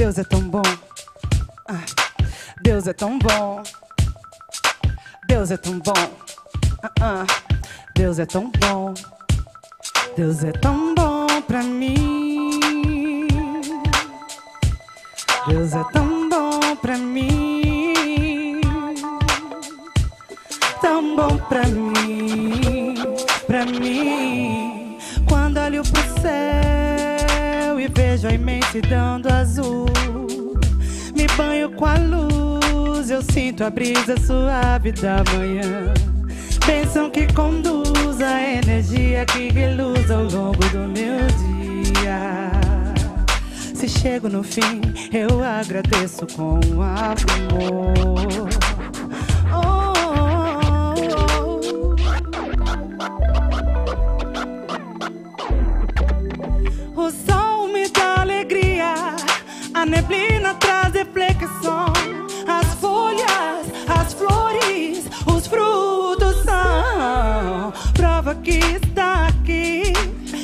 Deus é tão bom. Ah, Deus é tão bom. Deus é tão bom. Ah, ah. Deus é tão bom. Deus é tão bom pra mim. Deus é tão bom pra mim. Tão bom pra mim, vejo a imensidão do azul, me banho com a luz, eu sinto a brisa suave da manhã. Bênção que conduz a energia que reluz ao longo do meu dia. Se chego no fim, eu agradeço com amor. Oh, oh, oh. O sol me neblina traz reflexão. As folhas, as flores, os frutos são prova que está aqui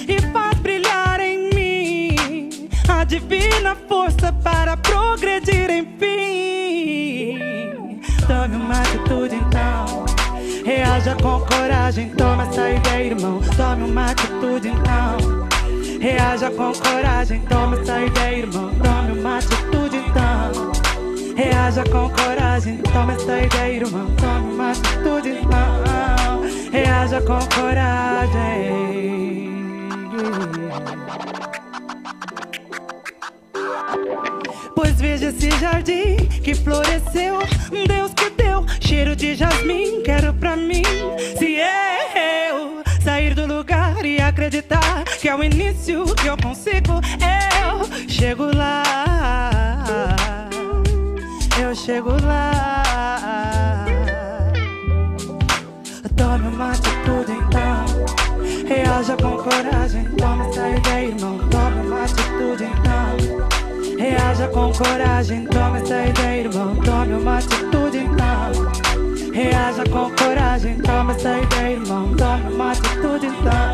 e faz brilhar em mim a divina força para progredir enfim. Tome uma atitude então. Reaja com coragem, toma essa ideia, irmão. Tome uma atitude então. Reaja com coragem, toma essa ideia, irmão. Tome uma atitude então. Reaja com coragem, toma essa ideia, irmão. Tome uma atitude então. Reaja com coragem. Pois veja esse jardim que floresceu. Deus que deu cheiro de jasmim. Quero pra mim. Se eu sair do lugar e acreditar que é o início que eu consigo, eu chego lá. Eu chego lá. Tome uma atitude então. Reaja com coragem. Tome essa ideia, irmão. Tome uma atitude então. Reaja com coragem, toma essa ideia, irmão. Tome uma atitude então. Reaja com coragem, toma essa ideia, irmão. Tome uma atitude então.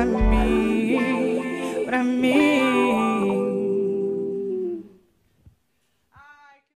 pra mim, pra mim.